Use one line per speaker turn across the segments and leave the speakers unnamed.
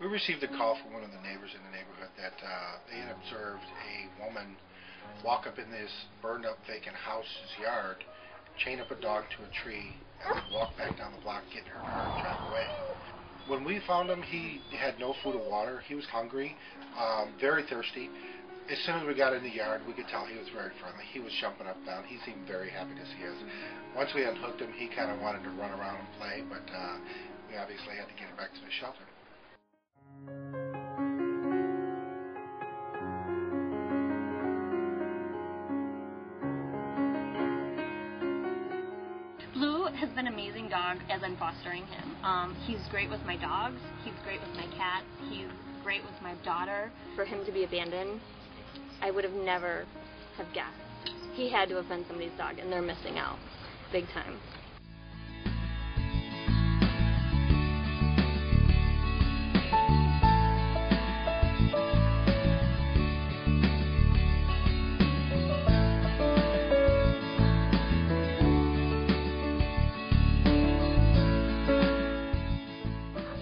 We received a call from one of the neighbors in the neighborhood that uh, they had observed a woman walk up in this burned up vacant house's yard, chain up a dog to a tree, and walk back down the block, get her car, and drive away. When we found him, he had no food or water. He was hungry, um, very thirsty. As soon as we got in the yard, we could tell he was very friendly. He was jumping up and down. He seemed very happy to see us. Once we unhooked him, he kind of wanted to run around and play, but uh, we obviously had to get him back to the shelter.
Has been an amazing dog as I'm fostering him. Um, he's great with my dogs. He's great with my cats. He's great with my daughter.
For him to be abandoned, I would have never have guessed. He had to have been somebody's dog, and they're missing out, big time.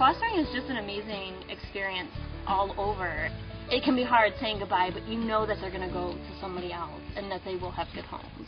Fostering is just an amazing experience all over. It can be hard saying goodbye, but you know that they're going to go to somebody else and that they will have good homes.